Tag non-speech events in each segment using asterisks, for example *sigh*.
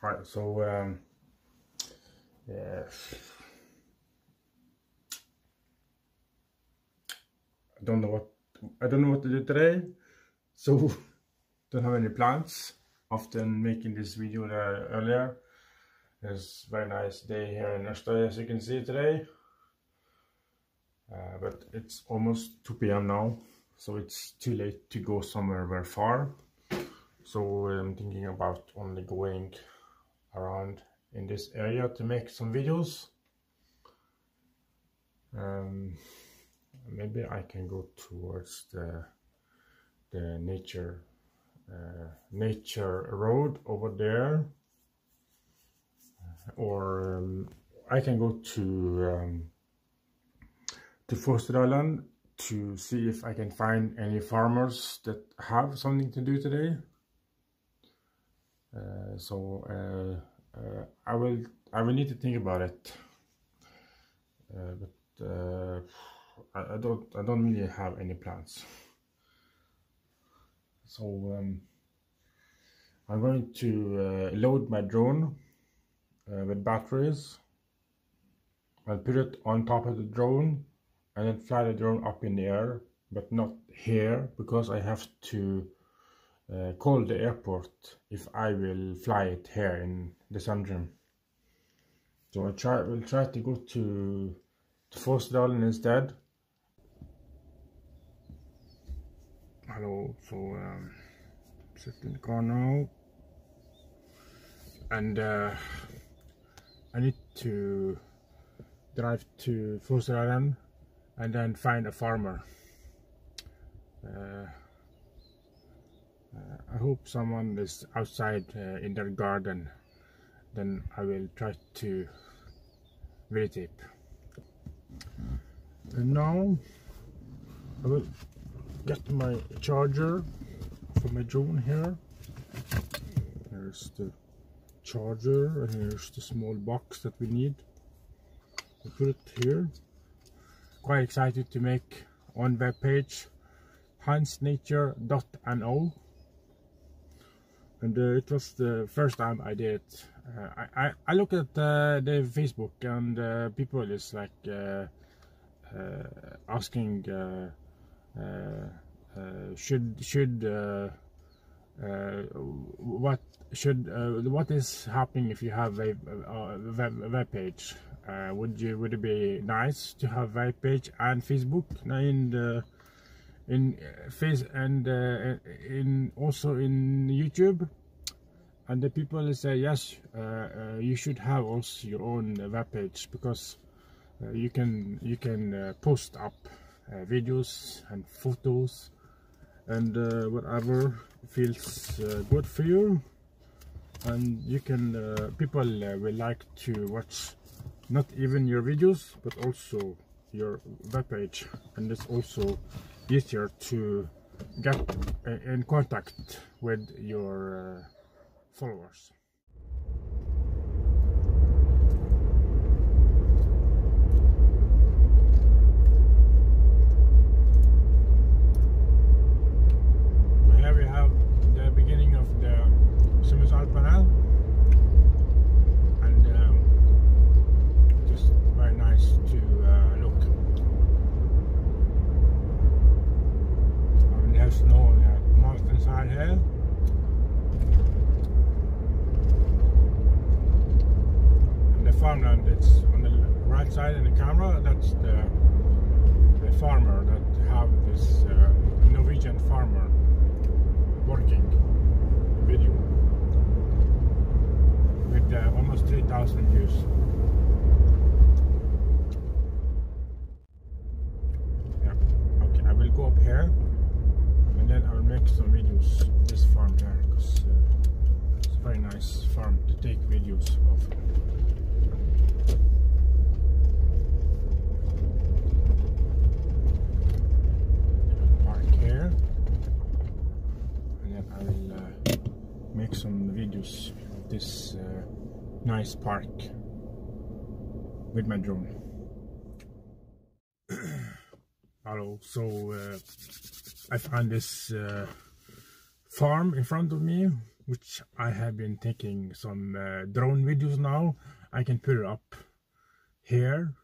Right, so um, yeah, I don't know what I don't know what to do today, so *laughs* don't have any plans. Often making this video there earlier. It's very nice day here in Australia, as you can see today. Uh, but it's almost 2 p.m. now, so it's too late to go somewhere very far. So I'm thinking about only going around in this area to make some videos. Um, maybe I can go towards the the nature uh, nature road over there. Or um, I can go to um, to Foster Island to see if I can find any farmers that have something to do today. uh, so uh, uh, I will I will need to think about it. But I, I, don't I don't really have any plans. So um, I'm going to load my drone with batteries. I'll put it on top of the drone and then fly the drone up in the air but not here because I have to uh, call the airport if I will fly it here in the Sandrum. So I try will try to go to to Fosdalen instead. Hello, so um, sit in the car now, and uh, I need to drive to Fosdalen and then find a farmer. Uh, I hope someone is outside uh, in their garden then I will try to videotape and now I will get my charger for my drone here. Here's the charger and here's the small box that we need. I put it here. Quite excited to make one web page hansnature.no and uh, it was the first time I did. Uh, I, I, I look at uh, the Facebook and uh, people is like uh, uh, asking should should what should what is happening if you have a, a web, web page would you would it be nice to have web page and Facebook and in uh, face and uh, in also in YouTube. And the people say yes uh, uh, you should have also your own web page because uh, you can you can uh, post up videos and photos. And whatever feels good for you. And you can people will like to watch not even your videos but also your web page. And it's also easier to get in contact with your uh, followers. Here we have the beginning of the Sunnmørsalpane and um, just very nice to uh, look. And there's snow on the mountainside here. farmland that's on the right side in the camera that's the the farmer that have this uh, Norwegian farmer working video with uh, almost 3000 views yeah okay I will go up here and then I'll make some videos this farm here because uh, it's a very nice farm to take videos of park here. And then I will uh, make some videos of this uh, nice park with my drone. *clears throat* Hello, so uh, I found this uh, farm in front of me which I have been taking some uh, drone videos now. I can put it up here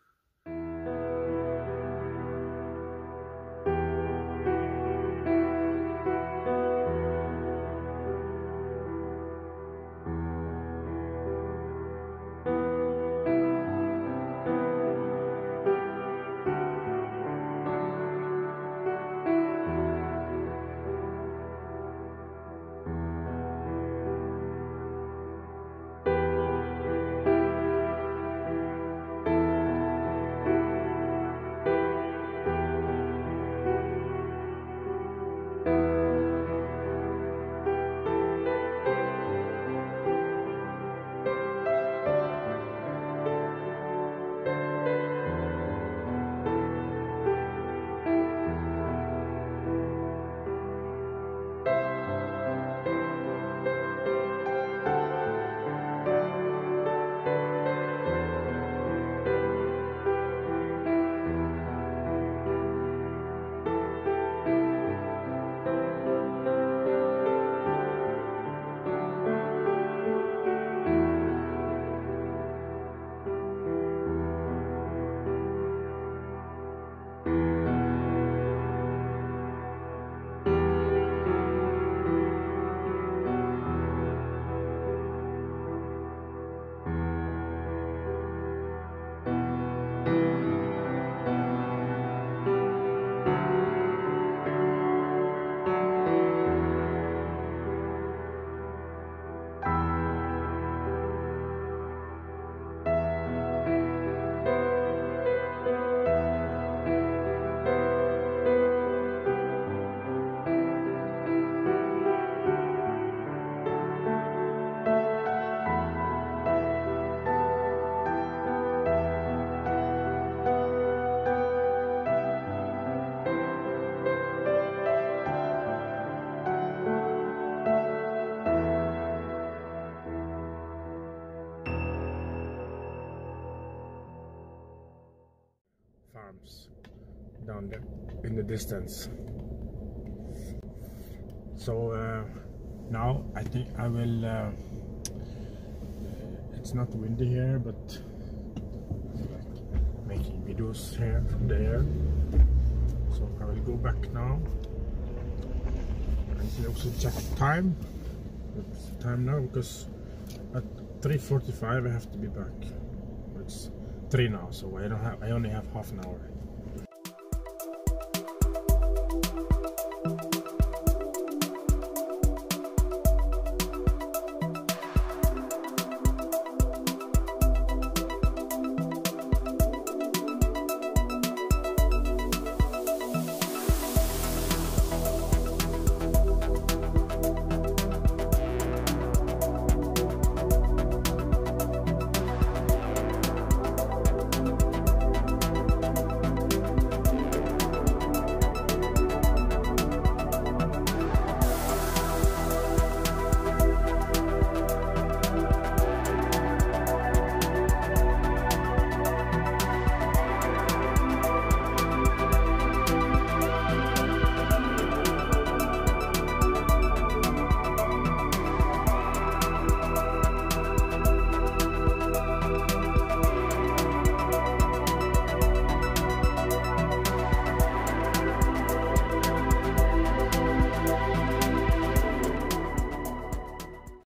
farms down there in the distance. So uh, now I think I will uh, it's not windy here but making videos here from the air. So I will go back now. I and also check time. It's time now because at 3.45 I have to be back. It's three now, so I don't have. I only have half an hour.